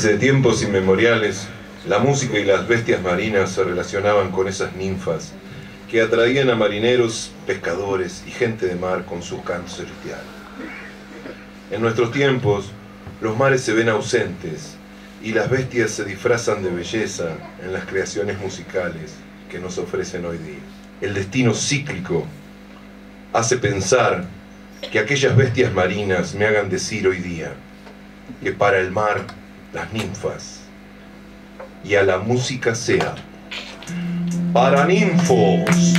Desde tiempos inmemoriales, la música y las bestias marinas se relacionaban con esas ninfas que atraían a marineros, pescadores y gente de mar con sus cantos celestiales. En nuestros tiempos, los mares se ven ausentes y las bestias se disfrazan de belleza en las creaciones musicales que nos ofrecen hoy día. El destino cíclico hace pensar que aquellas bestias marinas me hagan decir hoy día que para el mar las ninfas y a la música sea para ninfos.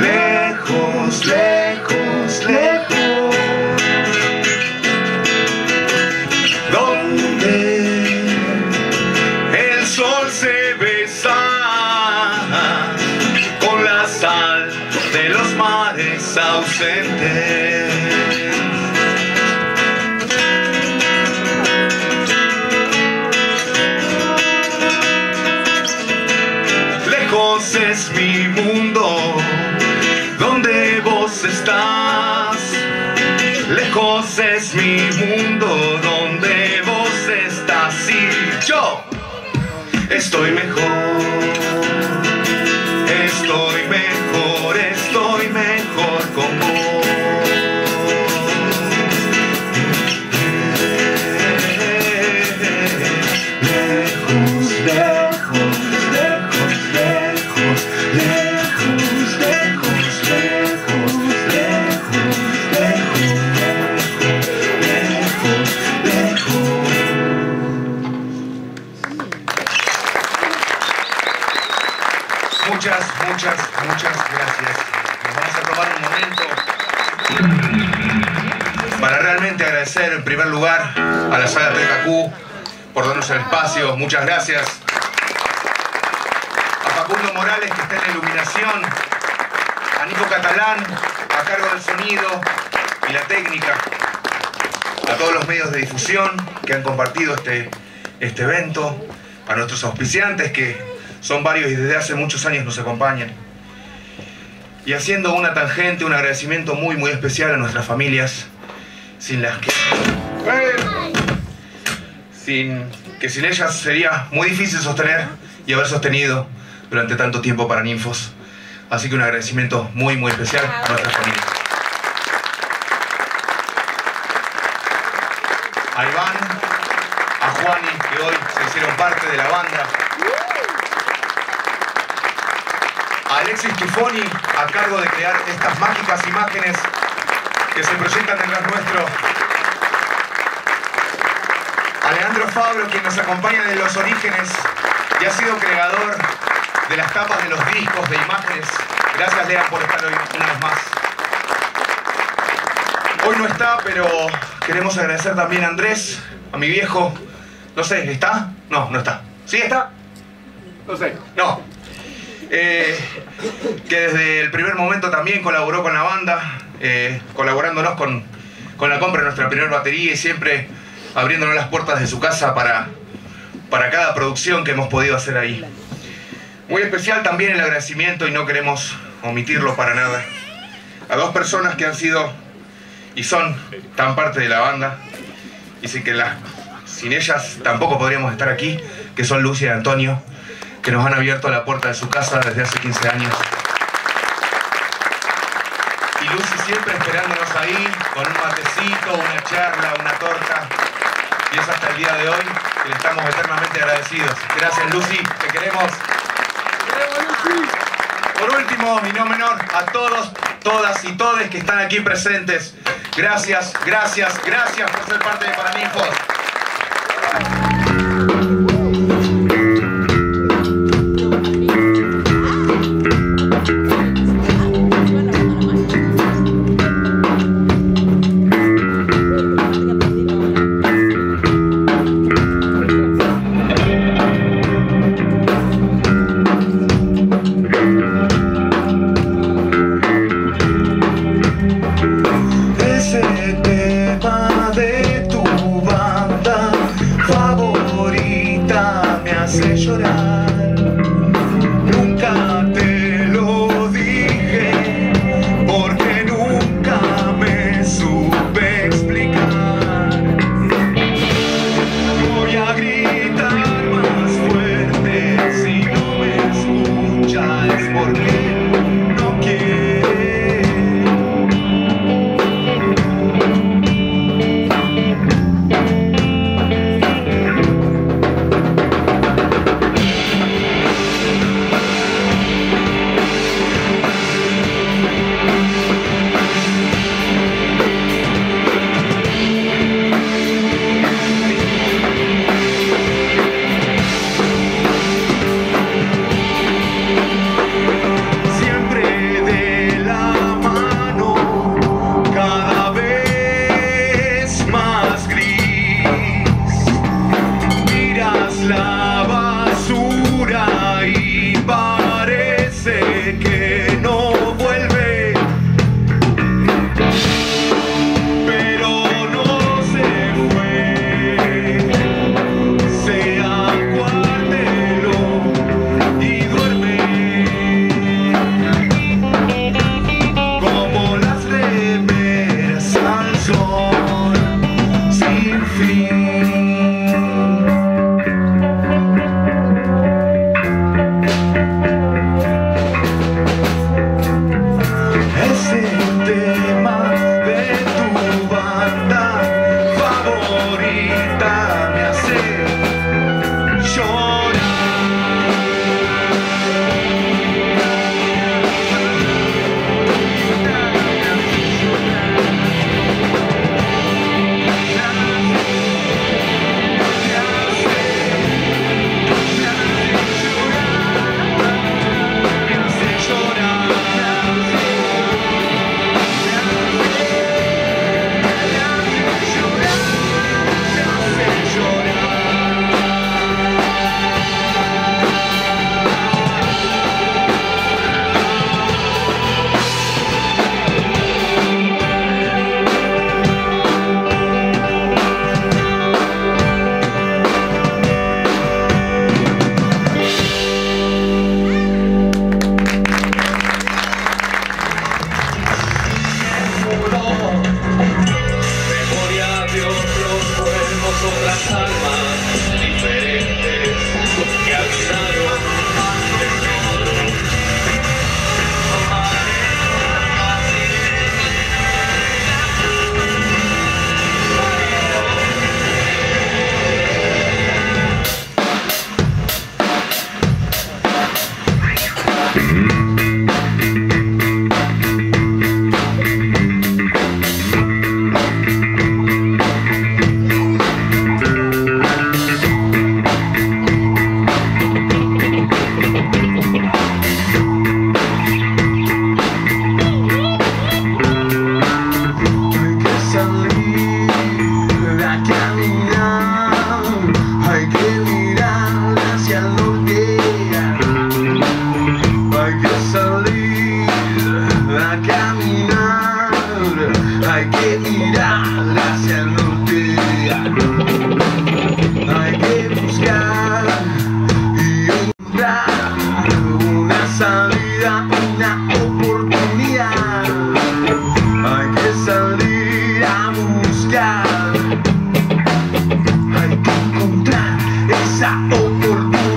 Lejos, lejos, says me sonido y la técnica. A todos los medios de difusión que han compartido este, este evento. A nuestros auspiciantes que son varios y desde hace muchos años nos acompañan. Y haciendo una tangente, un agradecimiento muy muy especial a nuestras familias, sin las que... Sin, que sin ellas sería muy difícil sostener y haber sostenido durante tanto tiempo para Ninfos. Así que un agradecimiento muy muy especial a nuestras familias. A Iván, a Juani, que hoy se hicieron parte de la banda. A Alexis Tufoni, a cargo de crear estas mágicas imágenes que se proyectan detrás nuestro. A Leandro Fabro, quien nos acompaña desde los orígenes y ha sido creador de las tapas de los discos, de imágenes. Gracias, Lea, por estar hoy una vez más. Hoy no está, pero queremos agradecer también a Andrés, a mi viejo. No sé, ¿está? No, no está. ¿Sí está? No sé. No. Eh, que desde el primer momento también colaboró con la banda, eh, colaborándonos con, con la compra de nuestra primera batería y siempre abriéndonos las puertas de su casa para, para cada producción que hemos podido hacer ahí. Muy especial también el agradecimiento, y no queremos omitirlo para nada, a dos personas que han sido y son tan parte de la banda, y sin, que la, sin ellas tampoco podríamos estar aquí, que son Lucia y Antonio, que nos han abierto la puerta de su casa desde hace 15 años. Y Lucy siempre esperándonos ahí, con un matecito, una charla, una torta. Y es hasta el día de hoy que le estamos eternamente agradecidos. Gracias Lucy, te queremos. Por último, y no menor, a todos, todas y todes que están aquí presentes. Gracias, gracias, gracias por ser parte de Paraninfos. esa oportunidad.